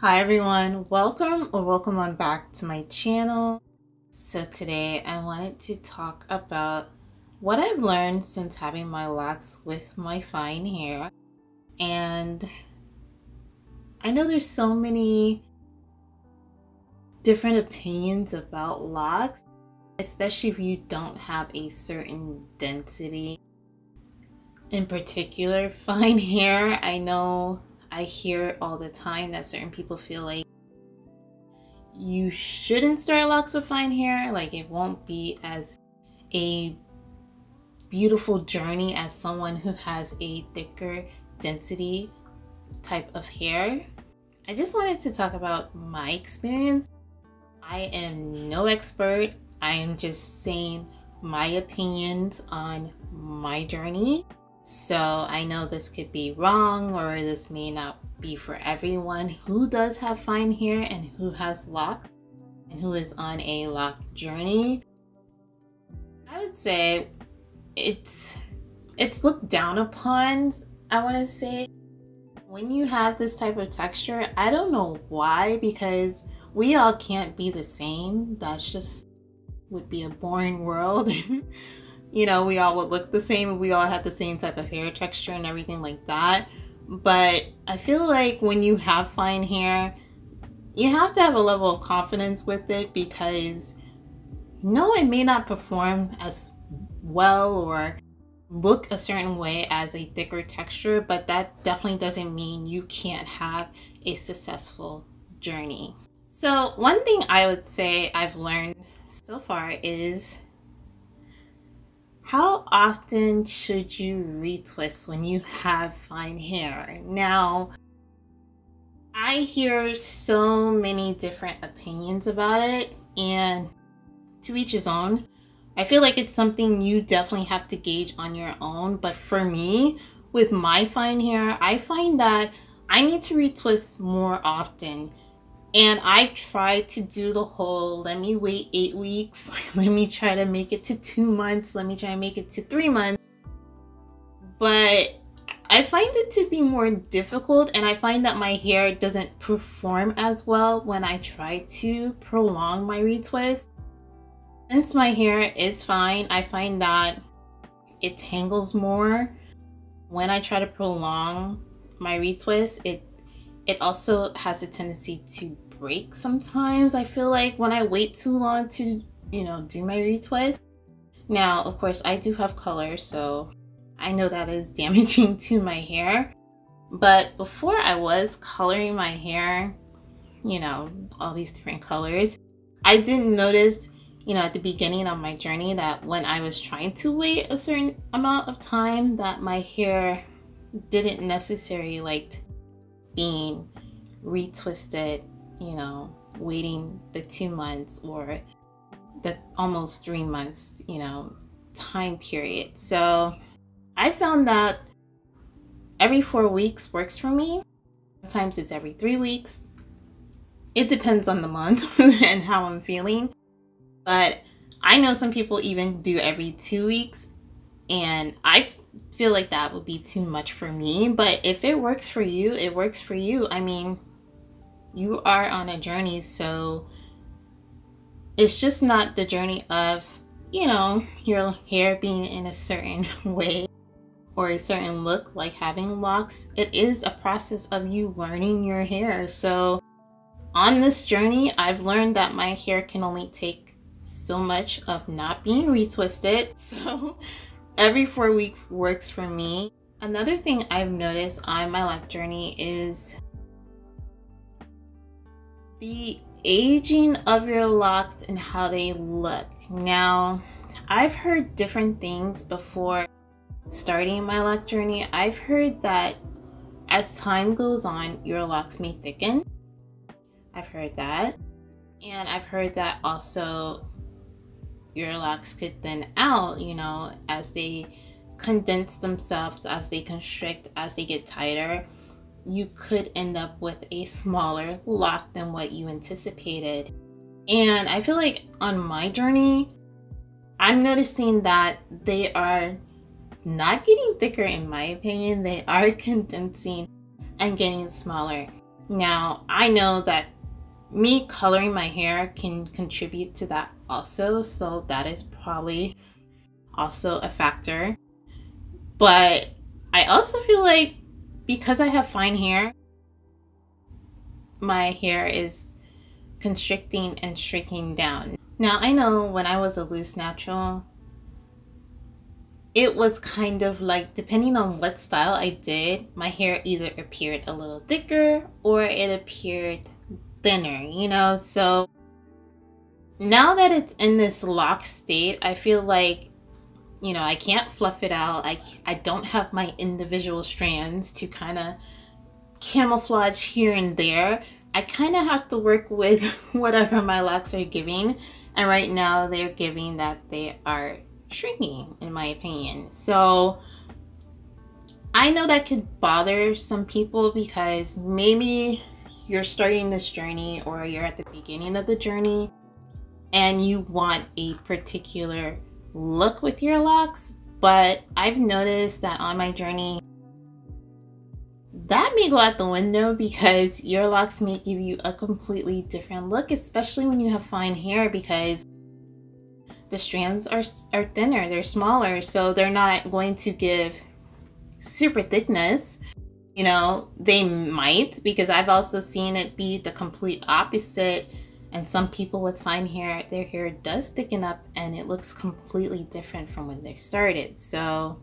Hi everyone, welcome or welcome on back to my channel. So today I wanted to talk about what I've learned since having my locks with my fine hair. And I know there's so many different opinions about locks, especially if you don't have a certain density. In particular, fine hair, I know I hear all the time that certain people feel like you shouldn't start locks with fine hair. Like it won't be as a beautiful journey as someone who has a thicker density type of hair. I just wanted to talk about my experience. I am no expert. I am just saying my opinions on my journey. So I know this could be wrong or this may not be for everyone who does have fine hair and who has locks and who is on a lock journey. I would say it's it's looked down upon, I want to say. When you have this type of texture, I don't know why because we all can't be the same. That's just would be a boring world. you know, we all would look the same we all had the same type of hair texture and everything like that. But I feel like when you have fine hair, you have to have a level of confidence with it because no, it may not perform as well or look a certain way as a thicker texture, but that definitely doesn't mean you can't have a successful journey. So, one thing I would say I've learned so far is how often should you retwist when you have fine hair? Now, I hear so many different opinions about it, and to each his own. I feel like it's something you definitely have to gauge on your own. But for me, with my fine hair, I find that I need to retwist more often and I tried to do the whole let me wait eight weeks, let me try to make it to two months, let me try to make it to three months. But I find it to be more difficult, and I find that my hair doesn't perform as well when I try to prolong my retwist. Since my hair is fine, I find that it tangles more. When I try to prolong my retwist, it it also has a tendency to break sometimes. I feel like when I wait too long to, you know, do my retwist. Now, of course, I do have color, so I know that is damaging to my hair. But before I was coloring my hair, you know, all these different colors, I didn't notice, you know, at the beginning of my journey that when I was trying to wait a certain amount of time that my hair didn't necessarily like being retwisted, you know, waiting the two months or the almost three months, you know, time period. So I found that every four weeks works for me. Sometimes it's every three weeks. It depends on the month and how I'm feeling. But I know some people even do every two weeks. And I feel like that would be too much for me. But if it works for you, it works for you. I mean, you are on a journey, so it's just not the journey of, you know, your hair being in a certain way or a certain look, like having locks. It is a process of you learning your hair. So, on this journey, I've learned that my hair can only take so much of not being retwisted. So, every four weeks works for me. Another thing I've noticed on my lock journey is the aging of your locks and how they look. Now, I've heard different things before starting my lock journey. I've heard that as time goes on, your locks may thicken. I've heard that. And I've heard that also your locks could thin out, you know, as they condense themselves, as they constrict, as they get tighter, you could end up with a smaller lock than what you anticipated. And I feel like on my journey, I'm noticing that they are not getting thicker in my opinion. They are condensing and getting smaller. Now, I know that me coloring my hair can contribute to that also, so that is probably also a factor. But I also feel like because I have fine hair, my hair is constricting and shrinking down. Now, I know when I was a loose natural, it was kind of like depending on what style I did, my hair either appeared a little thicker or it appeared thinner, you know? So now that it's in this lock state, I feel like you know, I can't fluff it out. I I don't have my individual strands to kind of camouflage here and there. I kind of have to work with whatever my locks are giving. And right now they're giving that they are shrinking, in my opinion. So I know that could bother some people because maybe you're starting this journey or you're at the beginning of the journey and you want a particular look with your locks. But I've noticed that on my journey, that may go out the window because your locks may give you a completely different look, especially when you have fine hair because the strands are, are thinner, they're smaller, so they're not going to give super thickness. You know, they might because I've also seen it be the complete opposite. And some people with fine hair, their hair does thicken up and it looks completely different from when they started. So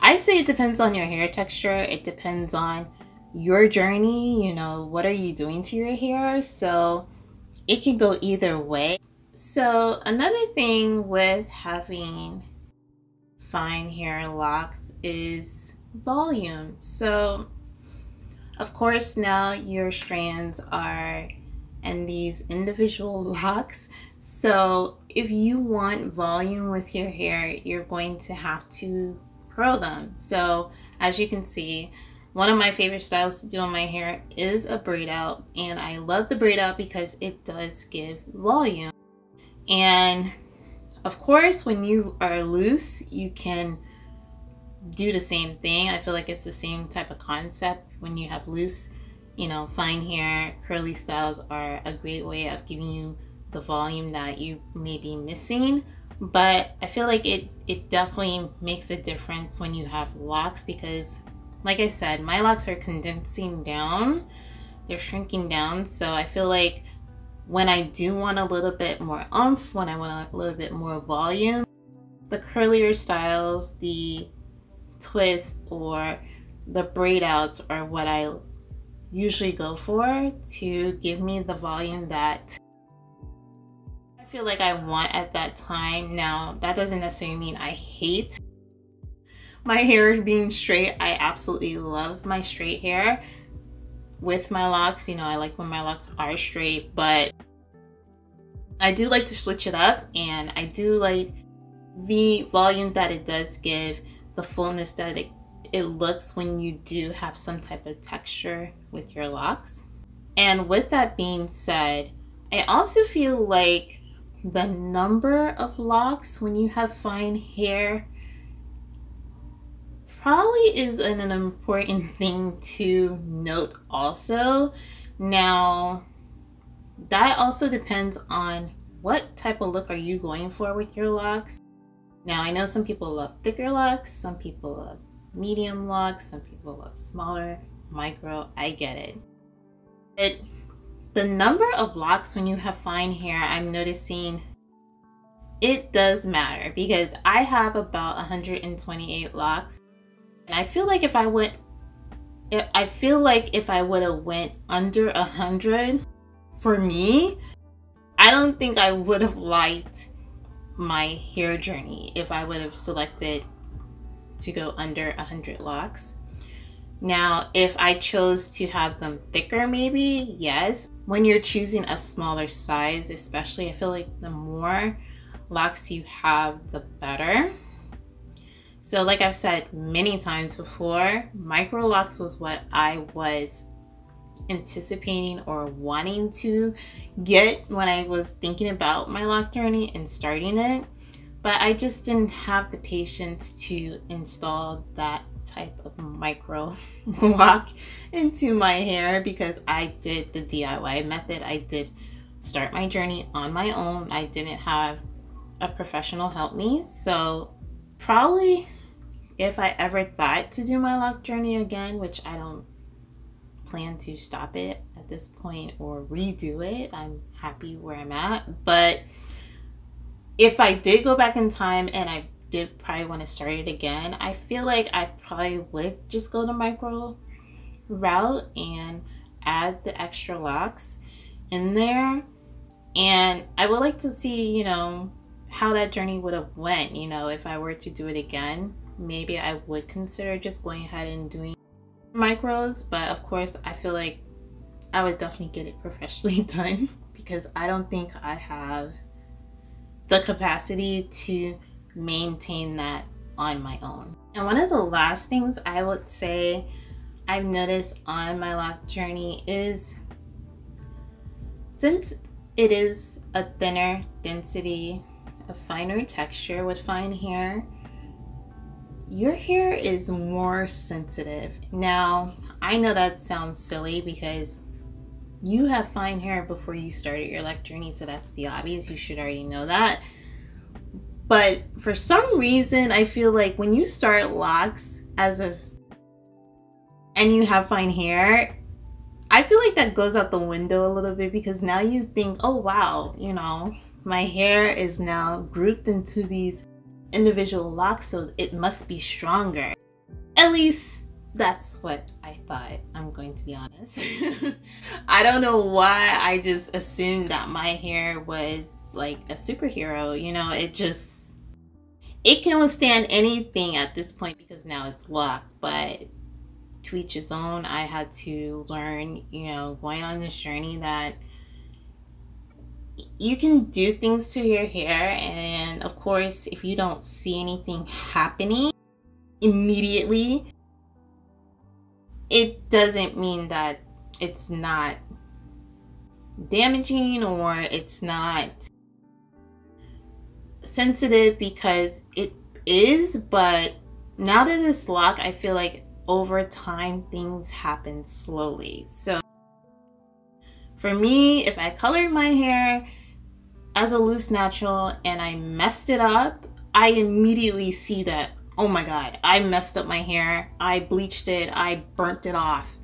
I say it depends on your hair texture. It depends on your journey. You know, what are you doing to your hair? So it can go either way. So another thing with having fine hair locks is volume. So of course now your strands are and these individual locks. So if you want volume with your hair, you're going to have to curl them. So as you can see, one of my favorite styles to do on my hair is a braid out. And I love the braid out because it does give volume. And of course, when you are loose, you can do the same thing. I feel like it's the same type of concept when you have loose, you know, fine hair, curly styles are a great way of giving you the volume that you may be missing. But I feel like it, it definitely makes a difference when you have locks because, like I said, my locks are condensing down, they're shrinking down. So I feel like when I do want a little bit more umph, when I want a little bit more volume, the curlier styles, the twists, or the braid outs are what I usually go for to give me the volume that I feel like I want at that time. Now, that doesn't necessarily mean I hate my hair being straight. I absolutely love my straight hair with my locks. You know, I like when my locks are straight, but I do like to switch it up and I do like the volume that it does give, the fullness that it, it looks when you do have some type of texture with your locks. And with that being said, I also feel like the number of locks when you have fine hair probably is an, an important thing to note also. Now, that also depends on what type of look are you going for with your locks. Now, I know some people love thicker locks, some people love medium locks, some people love smaller, micro. I get it. But the number of locks when you have fine hair, I'm noticing it does matter because I have about 128 locks and I feel like if I went, I feel like if I would have went under a hundred, for me, I don't think I would have liked my hair journey if I would have selected to go under a hundred locks. Now, if I chose to have them thicker, maybe yes. When you're choosing a smaller size, especially, I feel like the more locks you have, the better. So like I've said many times before, micro locks was what I was anticipating or wanting to get when I was thinking about my lock journey and starting it. But I just didn't have the patience to install that type of micro lock into my hair because I did the DIY method. I did start my journey on my own. I didn't have a professional help me. So probably if I ever thought to do my lock journey again, which I don't plan to stop it at this point or redo it, I'm happy where I'm at. But if I did go back in time and I did probably want to start it again, I feel like I probably would just go the micro route and add the extra locks in there. And I would like to see, you know, how that journey would have went, you know, if I were to do it again. Maybe I would consider just going ahead and doing micros, but of course, I feel like I would definitely get it professionally done because I don't think I have the capacity to maintain that on my own. And one of the last things I would say I've noticed on my lock journey is since it is a thinner density, a finer texture with fine hair, your hair is more sensitive. Now, I know that sounds silly because you have fine hair before you started your lock journey, so that's the obvious. You should already know that. But for some reason, I feel like when you start locks as of and you have fine hair, I feel like that goes out the window a little bit because now you think, oh wow, you know, my hair is now grouped into these individual locks, so it must be stronger. At least that's what I thought. I'm going to be honest. I don't know why I just assumed that my hair was like a superhero. You know, it just it can withstand anything at this point because now it's locked. But to each his own. I had to learn, you know, going on this journey that you can do things to your hair and of course if you don't see anything happening immediately it doesn't mean that it's not damaging or it's not sensitive because it is but now that it's locked i feel like over time things happen slowly. So for me, if I colored my hair as a loose natural and I messed it up, I immediately see that, oh my god, I messed up my hair. I bleached it, I burnt it off.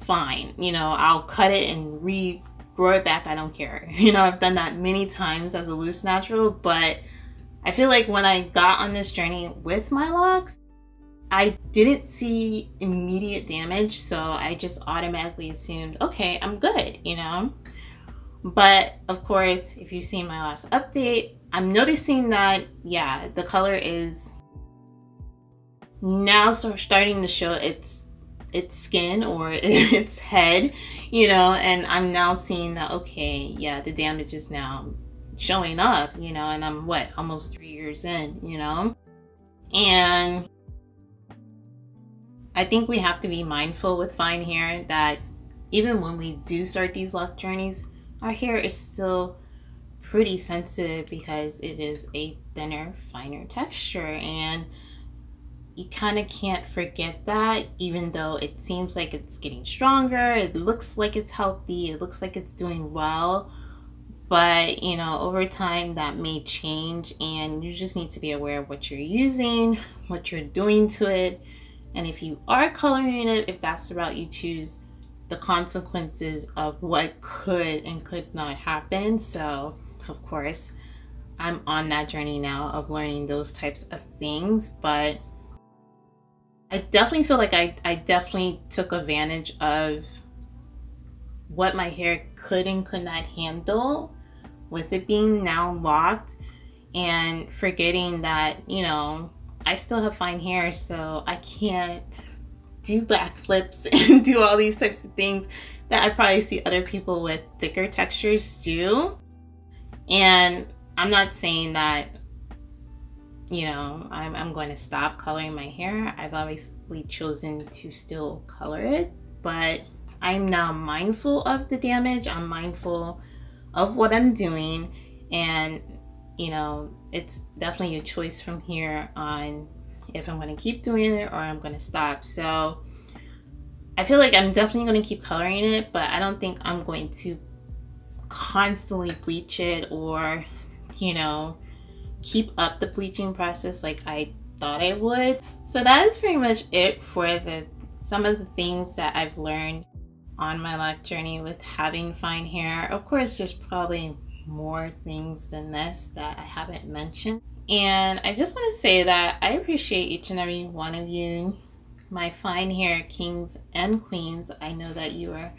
Fine, you know, I'll cut it and regrow it back. I don't care. You know, I've done that many times as a loose natural, but I feel like when I got on this journey with my locks, I didn't see immediate damage, so I just automatically assumed, okay, I'm good, you know? But of course, if you've seen my last update, I'm noticing that, yeah, the color is now start starting to show its its skin or its head, you know, and I'm now seeing that okay, yeah, the damage is now showing up, you know, and I'm what, almost three years in, you know? And I think we have to be mindful with fine hair that even when we do start these lock journeys, our hair is still pretty sensitive because it is a thinner, finer texture. And you kind of can't forget that, even though it seems like it's getting stronger, it looks like it's healthy, it looks like it's doing well. But you know, over time that may change, and you just need to be aware of what you're using, what you're doing to it and if you are coloring it, if that's the route you choose, the consequences of what could and could not happen. So, of course, I'm on that journey now of learning those types of things, but I definitely feel like I, I definitely took advantage of what my hair could and could not handle with it being now locked and forgetting that, you know, I still have fine hair, so I can't do backflips and do all these types of things that I probably see other people with thicker textures do. And I'm not saying that, you know, I'm, I'm going to stop coloring my hair. I've obviously chosen to still color it, but I'm now mindful of the damage. I'm mindful of what I'm doing. And, you know, it's definitely a choice from here on if I'm going to keep doing it or I'm going to stop. So I feel like I'm definitely going to keep coloring it, but I don't think I'm going to constantly bleach it or, you know, keep up the bleaching process like I thought I would. So that is pretty much it for the some of the things that I've learned on my lock journey with having fine hair. Of course, there's probably more things than this that I haven't mentioned. And I just want to say that I appreciate each and every one of you, my fine hair kings and queens. I know that you are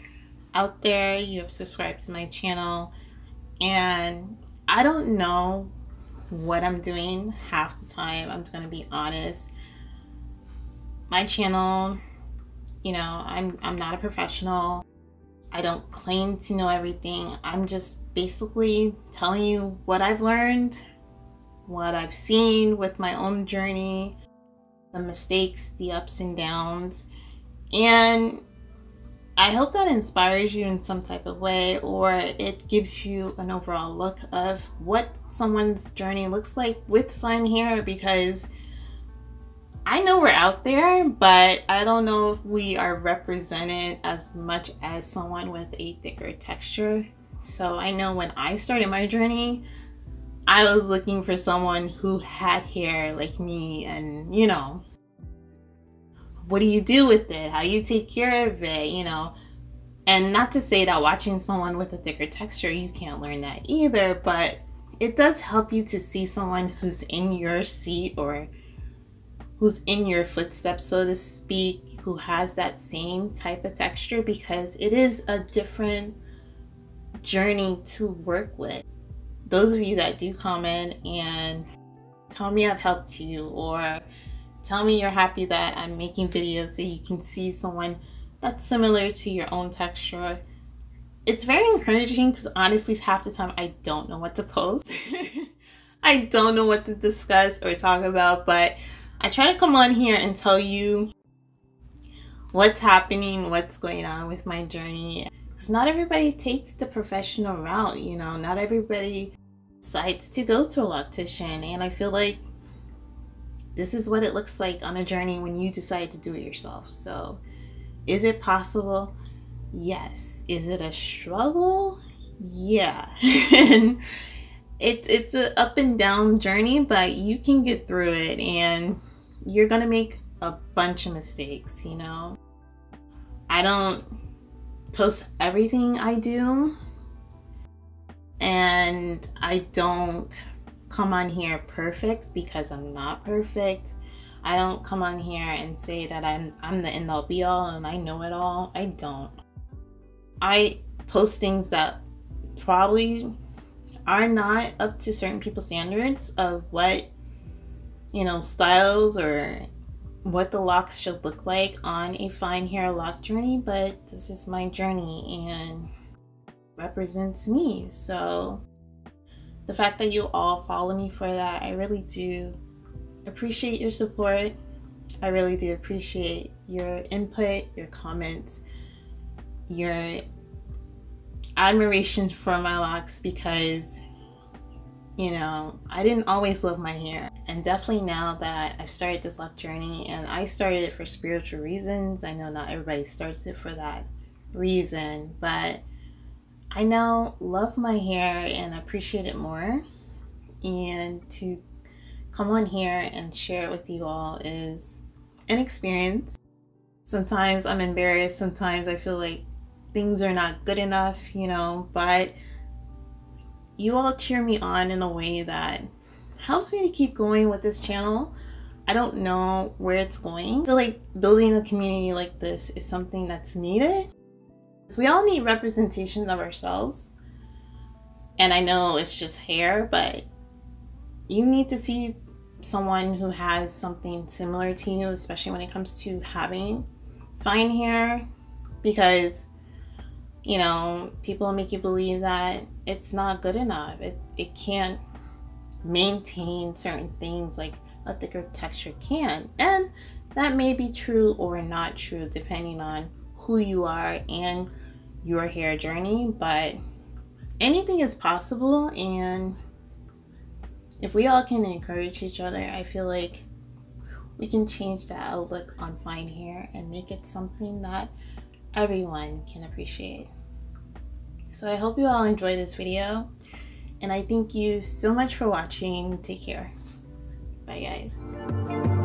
out there, you have subscribed to my channel, and I don't know what I'm doing half the time. I'm going to be honest. My channel, you know, I'm I'm not a professional. I don't claim to know everything. I'm just basically telling you what I've learned, what I've seen with my own journey, the mistakes, the ups and downs. And I hope that inspires you in some type of way or it gives you an overall look of what someone's journey looks like with fine hair because I know we're out there, but I don't know if we are represented as much as someone with a thicker texture. So I know when I started my journey, I was looking for someone who had hair like me and, you know, what do you do with it? How you take care of it, you know? And not to say that watching someone with a thicker texture, you can't learn that either, but it does help you to see someone who's in your seat or who's in your footsteps, so to speak, who has that same type of texture because it is a different journey to work with. Those of you that do comment and tell me I've helped you or Tell me you're happy that I'm making videos so you can see someone that's similar to your own texture. It's very encouraging because honestly, half the time I don't know what to post. I don't know what to discuss or talk about, but I try to come on here and tell you what's happening, what's going on with my journey. Because not everybody takes the professional route, you know, not everybody decides to go to a loctician. And I feel like this is what it looks like on a journey when you decide to do it yourself. So, is it possible? Yes. Is it a struggle? Yeah. and it, it's an up and down journey, but you can get through it and you're going to make a bunch of mistakes, you know? I don't post everything I do, and I don't come on here perfect because I'm not perfect. I don't come on here and say that I'm I'm the end all be all and I know it all. I don't. I post things that probably are not up to certain people's standards of what you know styles or what the locks should look like on a fine hair lock journey, but this is my journey and represents me. So the fact that you all follow me for that, I really do appreciate your support. I really do appreciate your input, your comments, your admiration for my locks because you know, I didn't always love my hair. And definitely now that I've started this lock journey and I started it for spiritual reasons, I know not everybody starts it for that reason, but I now love my hair and appreciate it more. And to come on here and share it with you all is an experience. Sometimes I'm embarrassed, sometimes I feel like things are not good enough, you know, but you all cheer me on in a way that helps me to keep going with this channel. I don't know where it's going. I feel like building a community like this is something that's needed so we all need representation of ourselves. And I know it's just hair, but you need to see someone who has something similar to you, especially when it comes to having fine hair, because you know, people make you believe that it's not good enough. It it can't maintain certain things like a thicker texture can. And that may be true or not true depending on who you are and your hair journey, but anything is possible. And if we all can encourage each other, I feel like we can change the outlook on fine hair and make it something that everyone can appreciate. So I hope you all enjoyed this video and I thank you so much for watching. Take care. Bye guys.